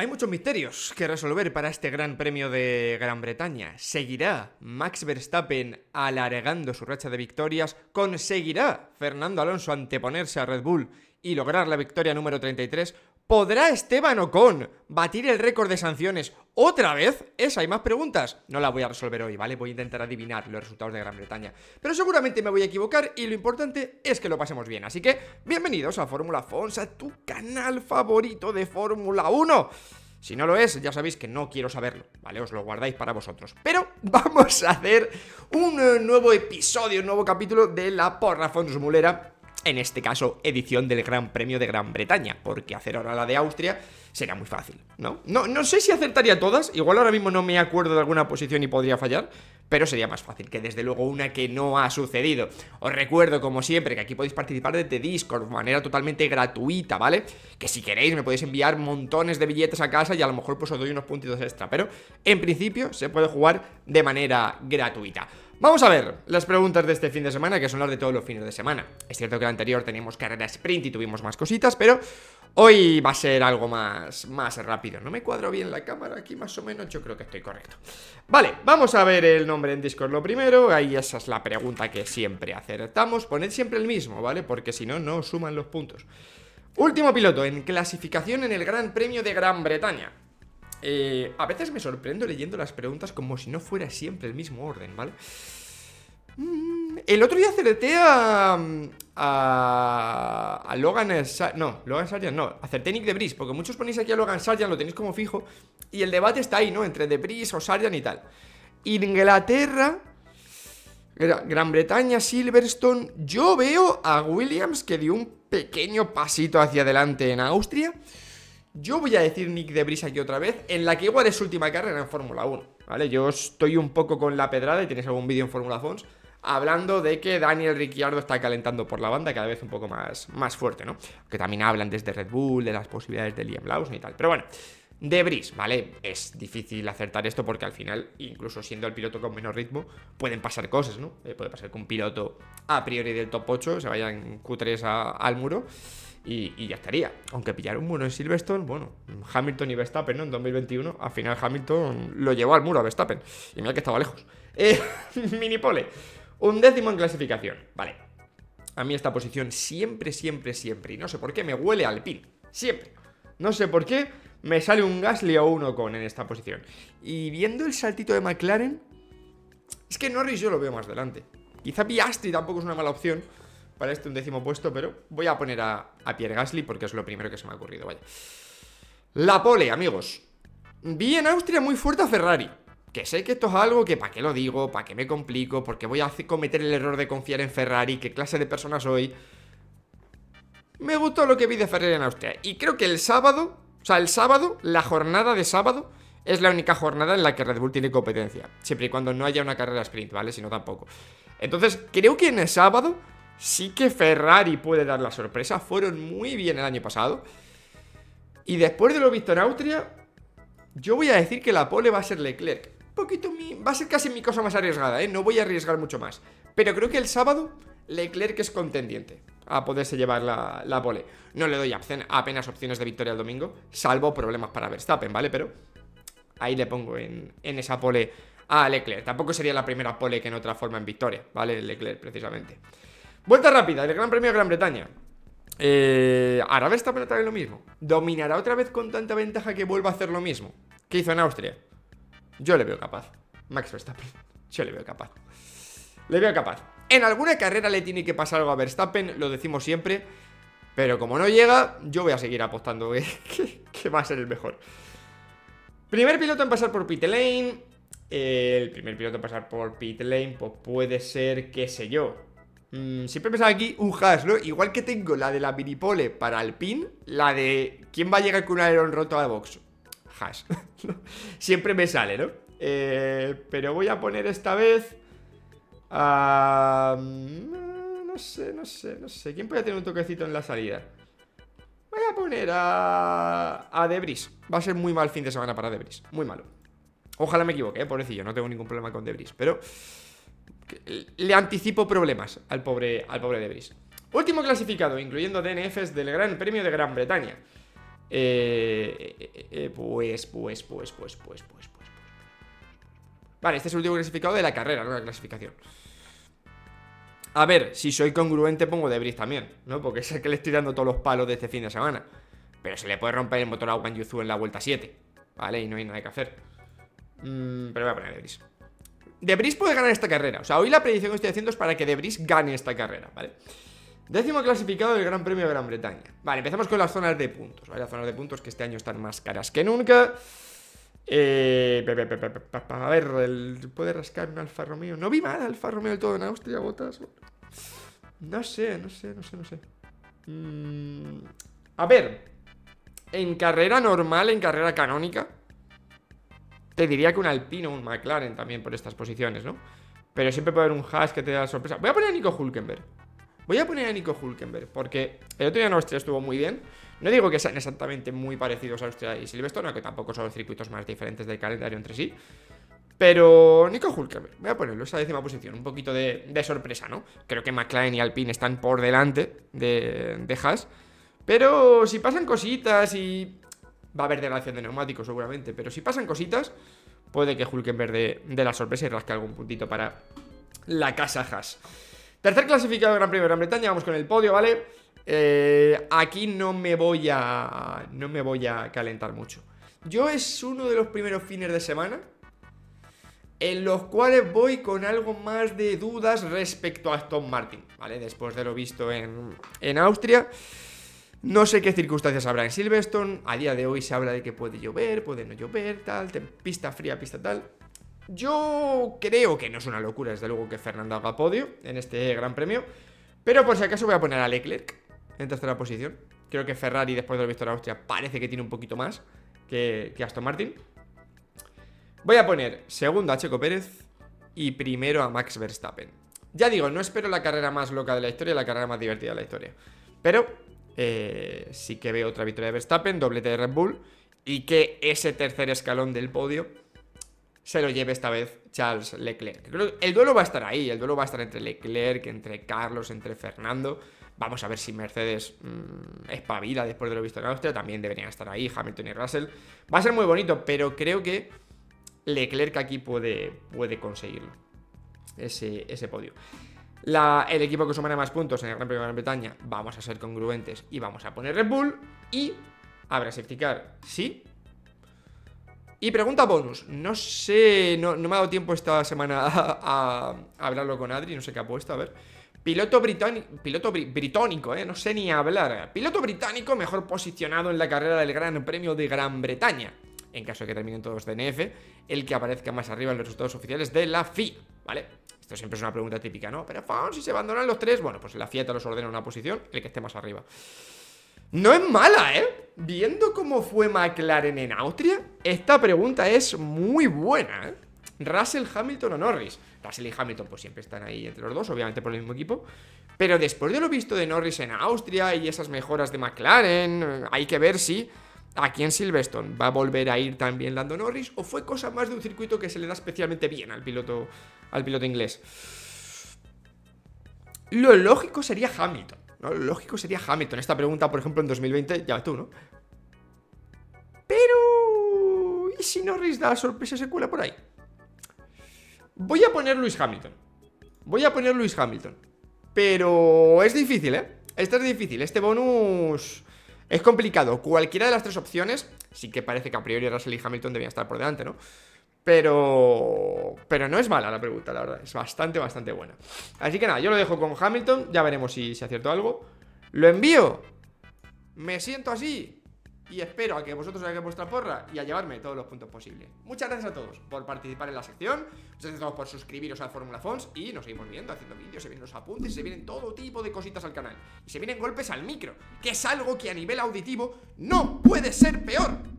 Hay muchos misterios que resolver para este Gran Premio de Gran Bretaña. ¿Seguirá Max Verstappen alargando su racha de victorias? ¿Conseguirá Fernando Alonso anteponerse a Red Bull y lograr la victoria número 33? ¿Podrá Esteban Ocon batir el récord de sanciones otra vez? Esa y más preguntas no las voy a resolver hoy, ¿vale? Voy a intentar adivinar los resultados de Gran Bretaña. Pero seguramente me voy a equivocar y lo importante es que lo pasemos bien. Así que, bienvenidos a Fórmula Fonsa, tu canal favorito de Fórmula 1. Si no lo es, ya sabéis que no quiero saberlo, ¿vale? Os lo guardáis para vosotros. Pero vamos a hacer un nuevo episodio, un nuevo capítulo de la Porra Fons Mulera en este caso edición del Gran Premio de Gran Bretaña, porque hacer ahora la de Austria sería muy fácil, ¿no? No, no sé si acertaría todas, igual ahora mismo no me acuerdo de alguna posición y podría fallar, pero sería más fácil que desde luego una que no ha sucedido. Os recuerdo, como siempre, que aquí podéis participar desde Discord de manera totalmente gratuita, ¿vale? Que si queréis me podéis enviar montones de billetes a casa y a lo mejor pues os doy unos puntitos extra, pero en principio se puede jugar de manera gratuita. Vamos a ver las preguntas de este fin de semana, que son las de todos los fines de semana. Es cierto que el anterior teníamos carrera sprint y tuvimos más cositas, pero hoy va a ser algo más, más rápido. No me cuadro bien la cámara aquí, más o menos, yo creo que estoy correcto. Vale, vamos a ver el nombre en Discord lo primero. Ahí esa es la pregunta que siempre acertamos. Poned siempre el mismo, ¿vale? Porque si no, no suman los puntos. Último piloto en clasificación en el Gran Premio de Gran Bretaña. Eh, a veces me sorprendo leyendo las preguntas como si no fuera siempre el mismo orden, ¿vale? Mm, el otro día acerté a, a, a Logan No, Logan Sargent no, acerté Nick de Bris Porque muchos ponéis aquí a Logan Sargent, lo tenéis como fijo Y el debate está ahí, ¿no? Entre de Bris o Sargent y tal Inglaterra Gran Bretaña, Silverstone Yo veo a Williams que dio un pequeño pasito hacia adelante en Austria yo voy a decir Nick de Brisa aquí otra vez, en la que igual es su última carrera en Fórmula 1, ¿vale? Yo estoy un poco con la pedrada y tenéis algún vídeo en Fórmula Fons hablando de que Daniel Ricciardo está calentando por la banda cada vez un poco más, más fuerte, ¿no? Que también hablan desde Red Bull, de las posibilidades de Liam Lawson y tal. Pero bueno, de Bris, ¿vale? Es difícil acertar esto porque al final, incluso siendo el piloto con menos ritmo, pueden pasar cosas, ¿no? Eh, puede pasar que un piloto a priori del top 8 se vaya en Q3 al muro y, ya estaría. Aunque pillar un muro en Silverstone, bueno, Hamilton y Verstappen, ¿no? En 2021, al final Hamilton lo llevó al muro a Verstappen. Y mira que estaba lejos. Eh, mini pole. Un décimo en clasificación. Vale. A mí esta posición siempre, siempre, siempre, y no sé por qué, me huele al pin. Siempre. No sé por qué, me sale un Gasly o uno con en esta posición. Y viendo el saltito de McLaren, es que Norris yo lo veo más delante. Quizá Piastri tampoco es una mala opción, para este un décimo puesto, pero voy a poner a, Pierre Gasly porque es lo primero que se me ha ocurrido, vaya. La pole, amigos. Vi en Austria muy fuerte a Ferrari. Que sé que esto es algo que para qué lo digo, para qué me complico, porque voy a cometer el error de confiar en Ferrari, qué clase de persona soy. Me gustó lo que vi de Ferrari en Austria. Y creo que el sábado, o sea, el sábado, la jornada de sábado, es la única jornada en la que Red Bull tiene competencia. Siempre y cuando no haya una carrera sprint, ¿vale? Si no, tampoco. Entonces, creo que en el sábado Sí que Ferrari puede dar la sorpresa. Fueron muy bien el año pasado. Y después de lo visto en Austria, yo voy a decir que la pole va a ser Leclerc. Un poquito mi, va a ser casi mi cosa más arriesgada, ¿eh? No voy a arriesgar mucho más. Pero creo que el sábado Leclerc es contendiente a poderse llevar la, pole. No le doy apenas opciones de victoria el domingo, salvo problemas para Verstappen, ¿vale? Pero ahí le pongo en, en esa pole a Leclerc. Tampoco sería la primera pole que no transforma en victoria, ¿vale? Leclerc, precisamente. Vuelta rápida, el Gran Premio de Gran Bretaña. Eh, ¿Hará Verstappen otra vez lo mismo? ¿Dominará otra vez con tanta ventaja que vuelva a hacer lo mismo? ¿Qué hizo en Austria? Yo le veo capaz. Max Verstappen. Yo le veo capaz. Le veo capaz. En alguna carrera le tiene que pasar algo a Verstappen, lo decimos siempre. Pero como no llega, yo voy a seguir apostando que, va a ser el mejor. Primer piloto en pasar por pit lane. el primer piloto en pasar por pit lane, pues puede ser, qué sé yo. Mm, siempre me sale aquí un hash, ¿no? Igual que tengo la de la minipole para el pin, la de quién va a llegar con un aerón roto a box. Hash. siempre me sale, ¿no? Eh, pero voy a poner esta vez. no sé, no sé, no sé. ¿Quién puede tener un toquecito en la salida? Voy a poner a. a Debris. Va a ser muy mal fin de semana para Debris. Muy malo. Ojalá me equivoque, ¿eh? pobrecillo. No tengo ningún problema con Debris. Pero le anticipo problemas al pobre, al pobre Debris. Último clasificado, incluyendo DNFs del Gran Premio de Gran Bretaña. Eh, pues, pues, pues, pues, pues, pues, pues. Vale, este es el último clasificado de la carrera, no la clasificación. A ver, si soy congruente pongo Debris también, ¿no? Porque sé que le estoy dando todos los palos de este fin de semana. Pero se le puede romper el motor a Wang Yuzu en la vuelta 7, ¿vale? Y no hay nada que hacer. Mm, pero voy a poner Debris. Debris puede ganar esta carrera. O sea, hoy la predicción que estoy haciendo es para que Debris gane esta carrera, ¿vale? Décimo clasificado del Gran Premio de Gran Bretaña. Vale, empezamos con las zonas de puntos, ¿vale? Las zonas de puntos que este año están más caras que nunca. Eh, a ver, ¿puede rascar un Alfa Romeo? No vi mal Alfa Romeo del todo en Austria, botas. No sé, no sé, no sé, no sé. Mm, a ver, en carrera normal, en carrera canónica, te diría que un Alpino, un McLaren también por estas posiciones, ¿no? Pero siempre puede haber un Haas que te da sorpresa. Voy a poner a Nico Hulkenberg. Voy a poner a Nico Hulkenberg, porque el otro día en Austria estuvo muy bien. No digo que sean exactamente muy parecidos a Austria y Silverstone, que tampoco son los circuitos más diferentes del calendario entre sí. Pero Nico Hulkenberg, voy a ponerlo esa décima posición, un poquito de, sorpresa, ¿no? Creo que McLaren y Alpine están por delante de, de Haas. Pero si pasan cositas y... Va a haber degradación de neumáticos seguramente, pero si pasan cositas, puede que Hulkenberg dé de la sorpresa y rasque algún puntito para la casa Haas. Tercer clasificado de Gran Premio de Gran Bretaña, vamos con el podio, ¿vale? Eh, aquí no me voy a... no me voy a calentar mucho. Yo es uno de los primeros fines de semana en los cuales voy con algo más de dudas respecto a Aston Martin, ¿vale? Después de lo visto en, en Austria. No sé qué circunstancias habrá en Silverstone. A día de hoy se habla de que puede llover, puede no llover, tal, pista fría, pista tal. Yo creo que no es una locura, desde luego, que Fernando haga podio en este Gran Premio. Pero por si acaso voy a poner a Leclerc en tercera posición. Creo que Ferrari, después de lo visto en Austria, parece que tiene un poquito más que, Aston Martin. Voy a poner segundo a Checo Pérez y primero a Max Verstappen. Ya digo, no espero la carrera más loca de la historia, la carrera más divertida de la historia. Pero eh, sí que veo otra victoria de Verstappen, doblete de Red Bull, y que ese tercer escalón del podio se lo lleve esta vez Charles Leclerc. el duelo va a estar ahí, el duelo va a estar entre Leclerc, entre Carlos, entre Fernando. Vamos a ver si Mercedes mmm, espabila después de lo visto en Austria. También deberían estar ahí Hamilton y Russell. Va a ser muy bonito, pero creo que Leclerc aquí puede, puede conseguirlo. Ese, ese podio. El equipo que sumará más puntos en el Gran Premio de Gran Bretaña, vamos a ser congruentes y vamos a poner Red Bull. Y habrá safety car, sí, y pregunta bonus. No sé, no, me ha dado tiempo esta semana a, hablarlo con Adri, no sé qué ha puesto, a ver. Piloto británico, piloto británico, eh, no sé ni hablar. Piloto británico mejor posicionado en la carrera del Gran Premio de Gran Bretaña. En caso de que terminen todos DNF, el que aparezca más arriba en los resultados oficiales de la FIA, ¿vale? Esto siempre es una pregunta típica, ¿no? Pero, si se abandonan los tres, bueno, pues la FIA te los ordena una posición, el que esté más arriba. No es mala, ¿eh? Viendo cómo fue McLaren en Austria, esta pregunta es muy buena, ¿eh? Russell, Hamilton o Norris. Russell y Hamilton pues siempre están ahí entre los dos, obviamente por el mismo equipo. Pero después de lo visto de Norris en Austria y esas mejoras de McLaren, hay que ver si aquí en Silverstone va a volver a ir también Lando Norris o fue cosa más de un circuito que se le da especialmente bien al piloto, al piloto inglés. Lo lógico sería Hamilton. Lo lógico sería Hamilton. Esta pregunta, por ejemplo, en 2020, ya tú, ¿no? Pero... ¿Y si Norris da sorpresa se cuela por ahí? Voy a poner Luis Hamilton. Voy a poner Luis Hamilton. Pero es difícil, ¿eh? Este es difícil. Este bonus es complicado. Cualquiera de las tres opciones, sí que parece que a priori Russell y Hamilton debían estar por delante, ¿no? Pero. Pero no es mala la pregunta, la verdad. Es bastante, bastante buena. Así que nada, yo lo dejo con Hamilton. Ya veremos si, se acierto algo. Lo envío. Me siento así. Y espero a que vosotros hagáis vuestra porra y a llevarme todos los puntos posibles. Muchas gracias a todos por participar en la sección. Muchas gracias a todos por suscribiros al Fórmula Fons. Y nos seguimos viendo, haciendo vídeos, se vienen los apuntes, se vienen todo tipo de cositas al canal. Y se vienen golpes al micro, que es algo que a nivel auditivo no puede ser peor.